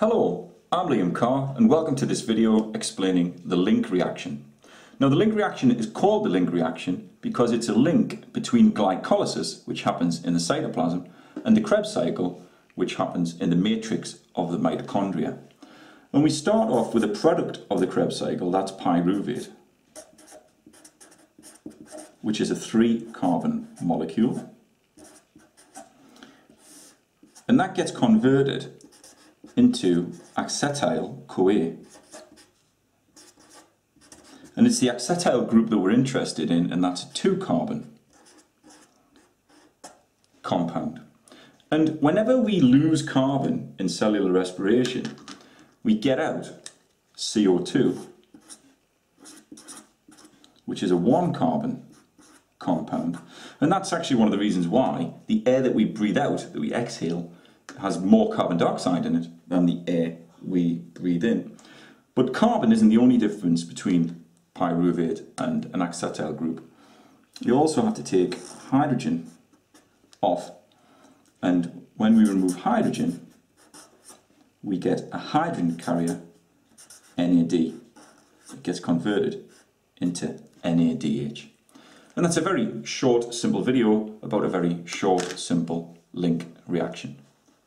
Hello, I'm Liam Carr and welcome to this video explaining the link reaction. Now the link reaction is called the link reaction because it's a link between glycolysis, which happens in the cytoplasm, and the Krebs cycle, which happens in the matrix of the mitochondria. When we start off with a product of the Krebs cycle, that's pyruvate, which is a three carbon molecule. And that gets converted into acetyl CoA. And it's the acetyl group that we're interested in, and that's a two carbon compound. And whenever we lose carbon in cellular respiration, we get out CO2, which is a one carbon compound. And that's actually one of the reasons why the air that we breathe out, that we exhale, has more carbon dioxide in it than the air we breathe in. But carbon isn't the only difference between pyruvate and an acetyl group. You also have to take hydrogen off. And when we remove hydrogen, we get a hydrogen carrier, NAD. It gets converted into NADH. And that's a very short, simple video about a very short, simple link reaction.